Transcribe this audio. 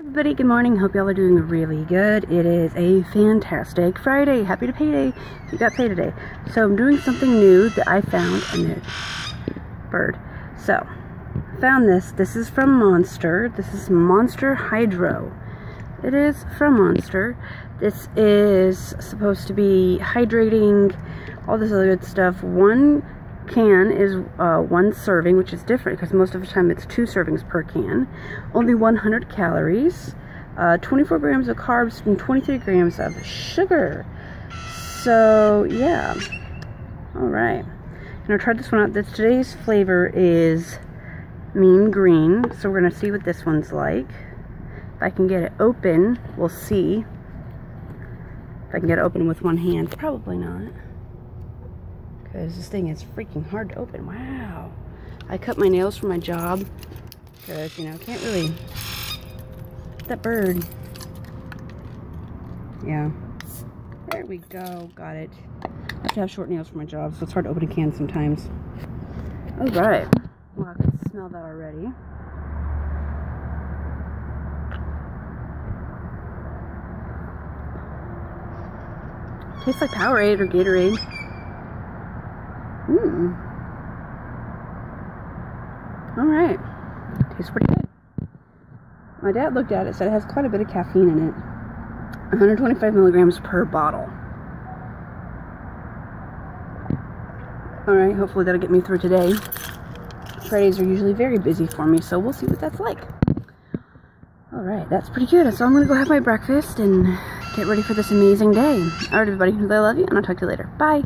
everybody, good morning. Hope y'all are doing really good. It is a fantastic Friday. Happy to payday you got paid today. So I'm doing something new that I found and it bird. So found this. This is from Monster. This is Monster Hydro. It is from Monster. This is supposed to be hydrating, all this other good stuff. One can is uh, one serving, which is different because most of the time it's two servings per can. Only 100 calories, uh, 24 grams of carbs, and 23 grams of sugar. So, yeah. Alright. And I tried this one out. This, today's flavor is mean green. So we're going to see what this one's like. If I can get it open, we'll see. If I can get it open with one hand. Probably not. Because this thing is freaking hard to open. Wow. I cut my nails for my job. Because, you know, can't really... That bird. Yeah. There we go. Got it. I have to have short nails for my job, so it's hard to open a can sometimes. Alright. Well, I can smell that already. Tastes like Powerade or Gatorade. Mmm. Alright. Tastes pretty good. My dad looked at it, said it has quite a bit of caffeine in it. 125 milligrams per bottle. Alright, hopefully that'll get me through today. Fridays are usually very busy for me, so we'll see what that's like. Alright, that's pretty good. So I'm going to go have my breakfast and get ready for this amazing day. Alright, everybody, I love you, and I'll talk to you later. Bye!